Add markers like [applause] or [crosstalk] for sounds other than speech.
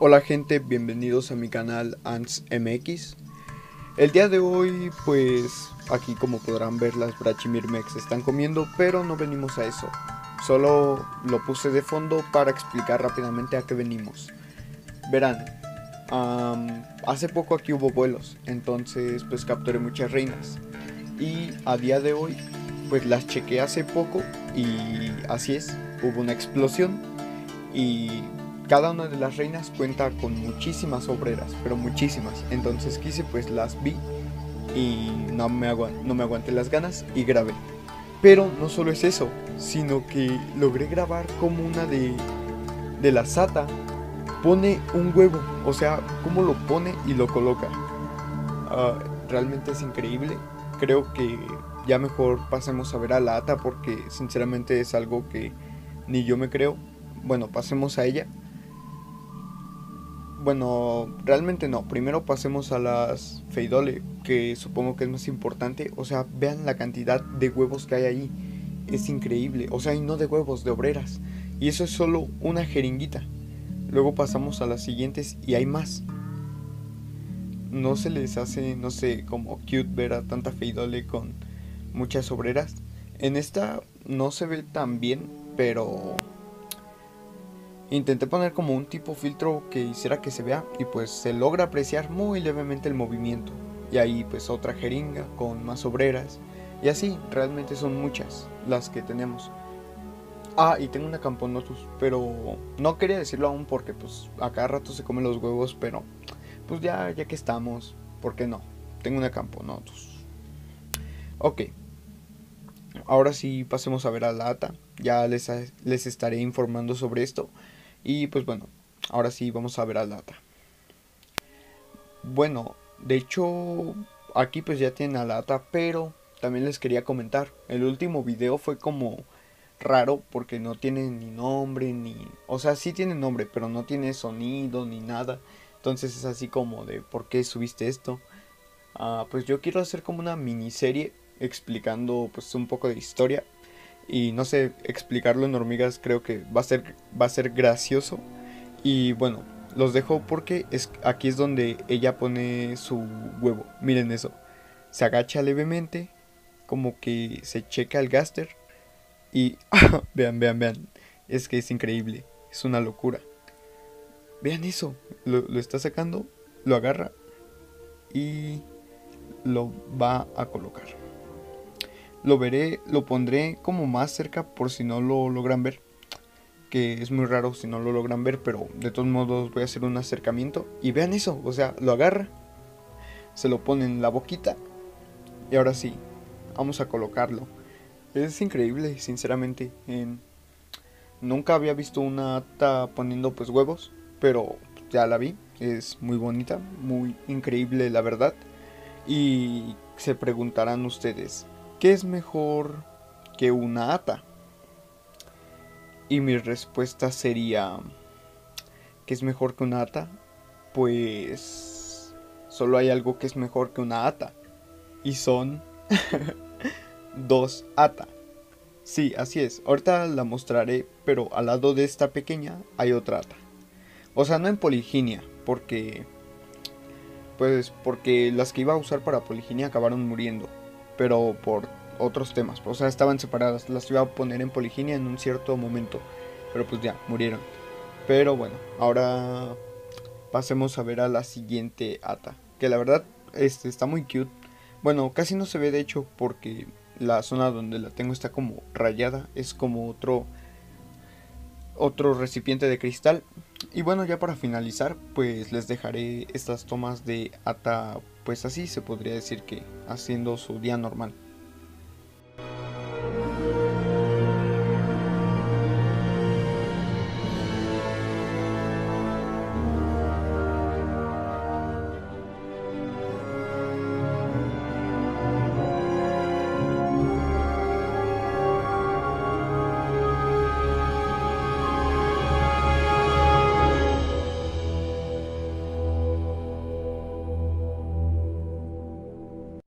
Hola gente, bienvenidos a mi canal Ants MX. El día de hoy, pues aquí como podrán ver las Brachimirmex están comiendo, pero no venimos a eso. Solo lo puse de fondo para explicar rápidamente a qué venimos. Verán, hace poco aquí hubo vuelos, entonces pues capturé muchas reinas. Y a día de hoy, pues las chequé hace poco y así es, hubo una explosión y cada una de las reinas cuenta con muchísimas obreras, pero muchísimas. Entonces quise pues las vi y no me, no me aguanté las ganas y grabé. Pero no solo es eso, sino que logré grabar como una de, de la Sata pone un huevo. O sea, cómo lo pone y lo coloca. Ah, realmente es increíble. Creo que ya mejor pasemos a ver a la Ata porque sinceramente es algo que ni yo me creo. Bueno, pasemos a ella. Bueno, realmente no. Primero pasemos a las Feidole, que supongo que es más importante. O sea, vean la cantidad de huevos que hay ahí. Es increíble. O sea, y no de huevos, de obreras. Y eso es solo una jeringuita. Luego pasamos a las siguientes y hay más. No se les hace, no sé, como cute ver a tanta Feidole con muchas obreras. En esta no se ve tan bien, pero Intenté poner como un tipo filtro que hiciera que se vea y pues se logra apreciar muy levemente el movimiento. Y ahí pues otra jeringa con más obreras. Y así, realmente son muchas las que tenemos. Ah, y tengo una Camponotus, pero no quería decirlo aún porque pues a cada rato se comen los huevos, pero pues ya, ya que estamos, ¿por qué no? Tengo una Camponotus. Ok. Ahora sí pasemos a ver a la ATA. Ya les, les estaré informando sobre esto. Y pues bueno, ahora sí vamos a ver a Lata. Bueno, de hecho, aquí pues ya tienen a Lata, pero también les quería comentar. El último video fue como raro porque no tiene ni nombre ni... O sea, sí tiene nombre, pero no tiene sonido ni nada. Entonces es así como de ¿por qué subiste esto? Ah, pues yo quiero hacer como una miniserie explicando pues un poco de historia y no sé, explicarlo en hormigas creo que va a ser, va a ser gracioso. Y bueno, los dejo porque es, aquí es donde ella pone su huevo. Miren eso. Se agacha levemente, como que se checa el gaster. Y [laughs] vean, vean, vean. Es que es increíble. Es una locura. Vean eso. Lo, lo está sacando, lo agarra y lo va a colocar. Lo veré, lo pondré como más cerca por si no lo logran ver. Que es muy raro si no lo logran ver, pero de todos modos voy a hacer un acercamiento. Y vean eso, o sea, lo agarra, se lo pone en la boquita. Y ahora sí, vamos a colocarlo. Es increíble, sinceramente. Nunca había visto una ata poniendo pues huevos, pero ya la vi. Es muy bonita, muy increíble la verdad. Y se preguntarán ustedes, ¿qué es mejor que una ata? Y mi respuesta sería, ¿qué es mejor que una ata? Pues solo hay algo que es mejor que una ata. Y son [laughs] dos ata. Sí, así es. Ahorita la mostraré, pero al lado de esta pequeña hay otra ata. O sea, no en poliginia, porque... Pues porque las que iba a usar para poliginia acabaron muriendo pero por otros temas. O sea, estaban separadas. Las iba a poner en poliginia en un cierto momento, pero pues ya, murieron. Pero bueno, ahora pasemos a ver a la siguiente ata, que la verdad este, está muy cute. Bueno, casi no se ve de hecho porque la zona donde la tengo está como rayada, es como otro otro recipiente de cristal. Y bueno, ya para finalizar, pues les dejaré estas tomas de Ata, pues así se podría decir que haciendo su día normal.